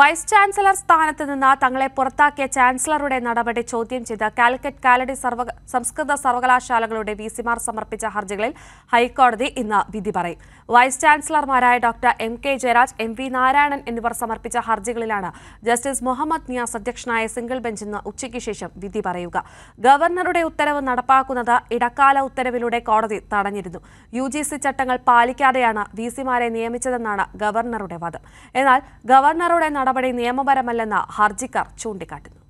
Vice chancellor സ്ഥാനത്ത് നിന്ന് തങ്ങളെ പുറത്താക്കിയ ചാൻസലറുടെ നടപടി ചോദ്യം ചെയ്ത് കാലിക്കറ്റ് കാലടി സർവ സംസ്കൃത സർവകലാശാലകളുടെ വിസിമാർ സമർപ്പിച്ച ഹർജികളിൽ ഹൈക്കോടതി ഇന്ന് വിധി പറയും. Vice ചാൻസലർമാരായ doctor M K Jayaraj M V Narayanan എന്നിവർ സമർപ്പിച്ച ഹർജികളിലാണ് ജസ്റ്റിസ് മുഹമ്മദ് നിയാസ് അധ്യക്ഷനായ സിംഗിൾ ബെഞ്ച് ഇന്ന് ഉച്ചയ്ക്ക് ശേഷം വിധി പറയുക. ഗവർണറുടെ ഉത്തരവ് നടപ്പാക്കുന്നത് ഇടക്കാല ഉത്തരവിലൂടെ കോടതി തടഞ്ഞിരുന്നു. യു ചട്ടങ്ങൾ പാലിക്കാതെയാണ് വി സിമാരെ നിയമിച്ചതെന്നാണ് ഗവർണറുടെ വാദം. എന്നാൽ ഗവർണറുടെ നടപടി നിയമപരമല്ലെന്ന് ഹർജിക്കാർ ചൂണ്ടിക്കാട്ടുന്നു.